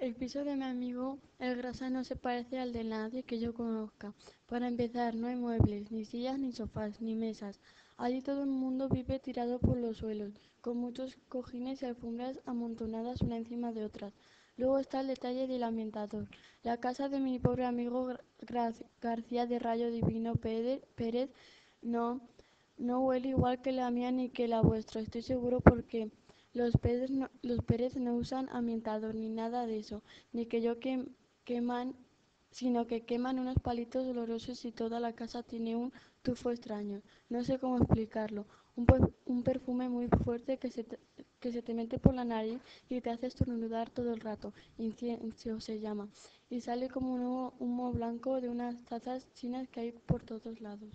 El piso de mi amigo el grasa no se parece al de nadie que yo conozca. Para empezar, no hay muebles, ni sillas, ni sofás, ni mesas. Allí todo el mundo vive tirado por los suelos, con muchos cojines y alfombras amontonadas una encima de otras. Luego está el detalle del ambientador. La casa de mi pobre amigo García de Rayo Divino Pérez no, no huele igual que la mía ni que la vuestra, estoy seguro porque los Pérez, no, los Pérez no usan ambientador ni nada de eso, ni que yo que, queman, sino que queman unos palitos olorosos y toda la casa tiene un tufo extraño. No sé cómo explicarlo. Un, un perfume muy fuerte que se, que se te mete por la nariz y te hace estornudar todo el rato. Incienso se llama. Y sale como un humo, humo blanco de unas tazas chinas que hay por todos lados.